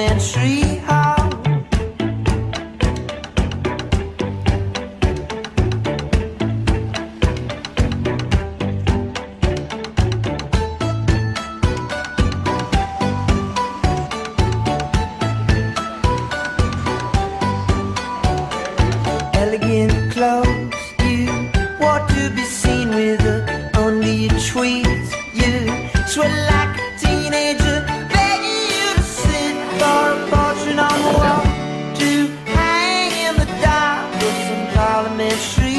elementary house. Elegant clothes, you want to be seen with you sweat like a teenager. 也许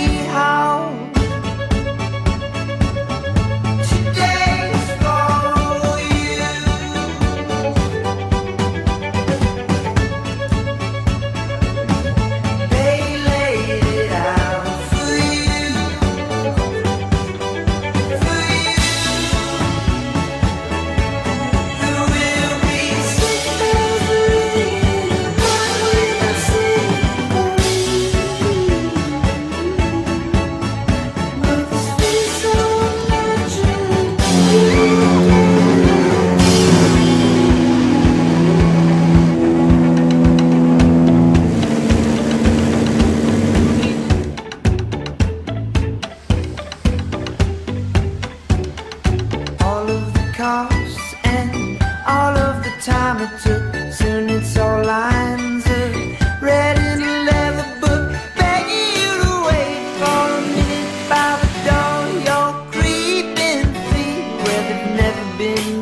time it took. Soon it's all lines of red in a leather book, begging you to wait for a minute by the door. Your creeping feet where they've never been